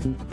Mm-hmm.